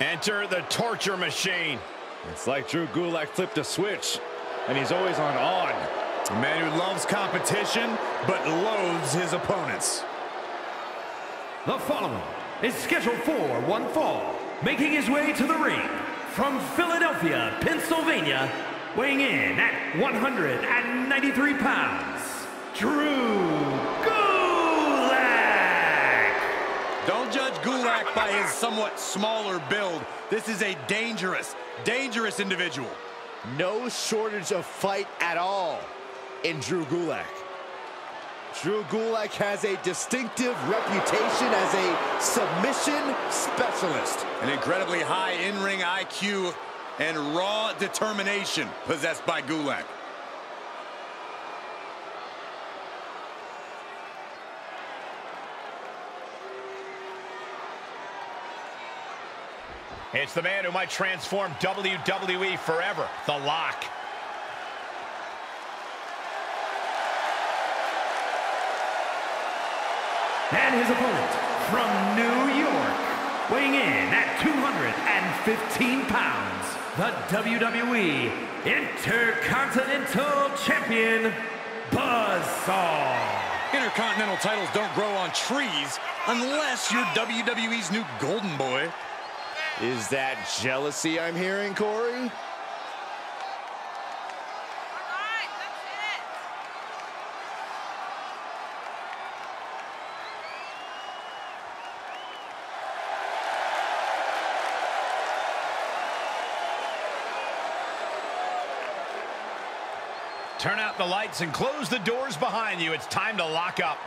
Enter the torture machine. It's like Drew Gulak flipped a switch, and he's always on on. A man who loves competition, but loathes his opponents. The following is scheduled for one fall, making his way to the ring from Philadelphia, Pennsylvania, weighing in at 193 pounds, Drew Gulak! Don't by his somewhat smaller build. This is a dangerous, dangerous individual. No shortage of fight at all in Drew Gulak. Drew Gulak has a distinctive reputation as a submission specialist. An incredibly high in-ring IQ and raw determination possessed by Gulak. It's the man who might transform WWE forever, The Lock. And his opponent from New York, weighing in at 215 pounds, the WWE Intercontinental Champion, Buzzsaw. Intercontinental titles don't grow on trees unless you're WWE's new golden boy. Is that jealousy I'm hearing, Corey? Turn out the lights and close the doors behind you. It's time to lock up.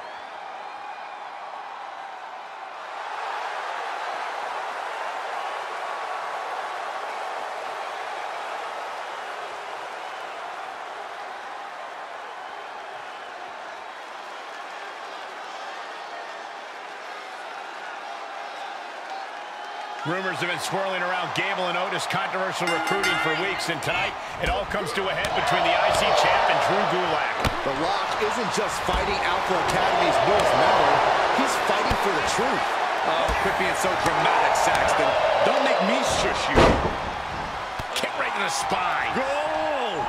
Rumors have been swirling around Gable and Otis controversial recruiting for weeks, and tonight it all comes to a head between the IC champ and Drew Gulak. The Lock isn't just fighting Alpha Academy's newest member, he's fighting for the truth. Oh, quit being so dramatic, Saxton. Don't make me shush you. Kick right to the spine. Goal!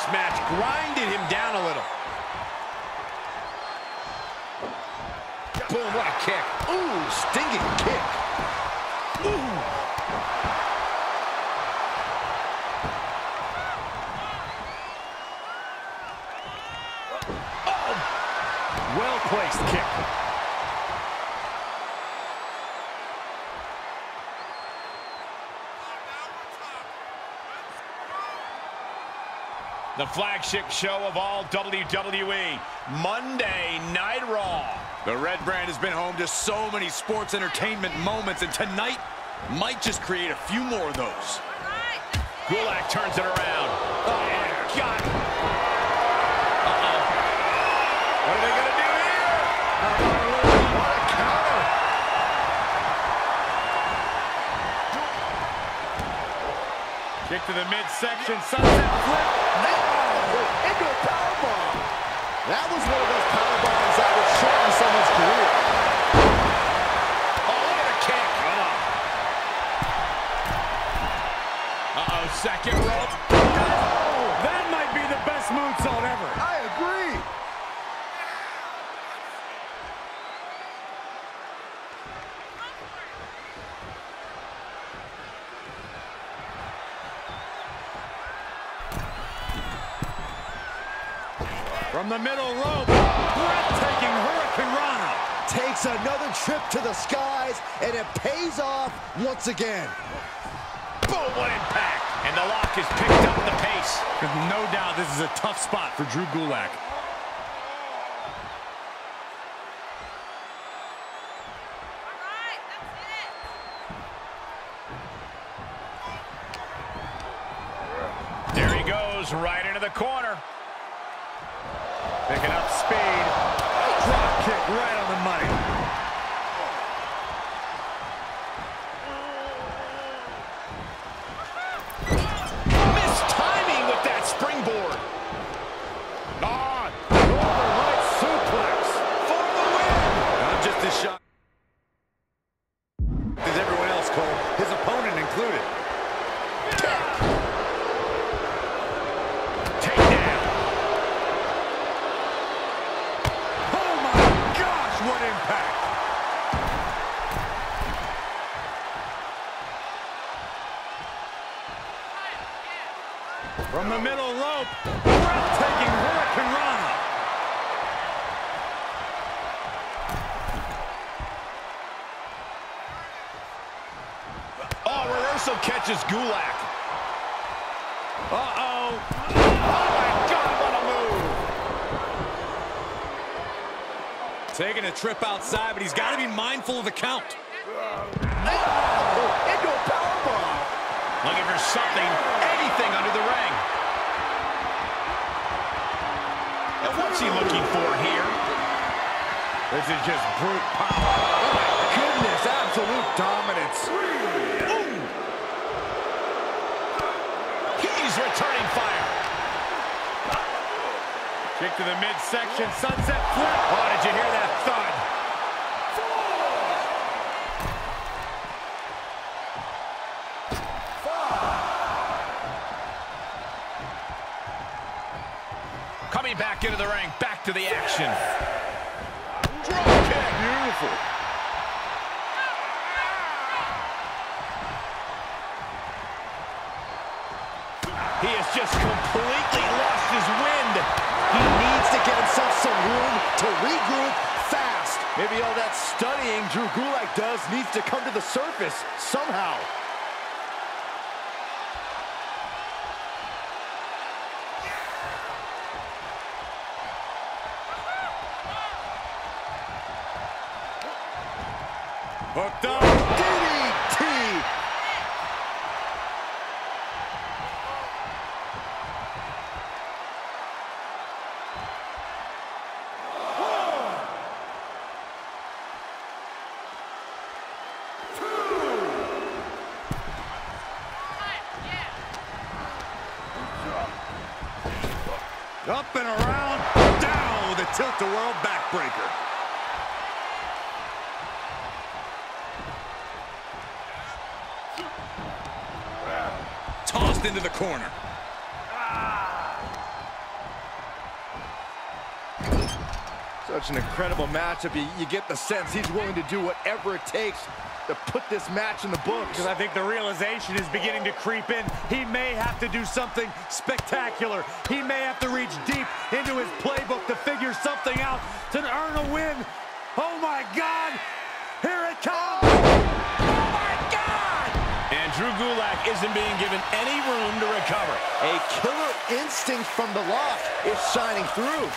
This match grinded him down a little. Boom, what a kick. Ooh, stinging kick. Ooh. Well-placed kick. The flagship show of all WWE, Monday Night Raw. The Red Brand has been home to so many sports entertainment moments, and tonight might just create a few more of those. Gulak turns it around. Oh, my God. Uh-oh. What are they going to do here? What a counter. Kick to the midsection, sunset flip. Into a. That was one of those powerbombs that would shorten someone's career. Oh, look at the kick. Uh-oh, second rope. Oh, that might be the best moonsault ever. I From the middle rope, breathtaking Hurricane Rana. Takes another trip to the skies, and it pays off once again. Boom, what impact. And the lock has picked up the pace. No doubt, this is a tough spot for Drew Gulak. There he goes, right into the corner. Picking up speed. Drop kick right on the money. From the middle rope, breathtaking Hurricane Rana. Oh, reversal catches Gulak. Uh-oh. Oh, my God, what a move. Taking a trip outside, but he's got to be mindful of the count. Oh, into a powerbomb. Looking for something, anything under the ring. And what's he looking for here? This is just brute power. Oh my goodness, absolute dominance. He's returning fire. Kick to the midsection, sunset flip. Oh, did you hear that thud? Back into the ring, back to the action. Drop kick. Beautiful. He has just completely lost his wind. He needs to get himself some room to regroup fast. Maybe all that studying Drew Gulak does needs to come to the surface somehow. Hooked up. DDT. Up and around, down with a tilt-a-whirl backbreaker. Tossed into the corner. Such an incredible matchup. You, you get the sense he's willing to do whatever it takes to put this match in the books. Because I think the realization is beginning to creep in. He may have to do something spectacular. He may have to reach deep into his playbook to figure something out to earn a win. Oh my God! Here it comes! Drew Gulak isn't being given any room to recover. A killer instinct from the lock is shining through.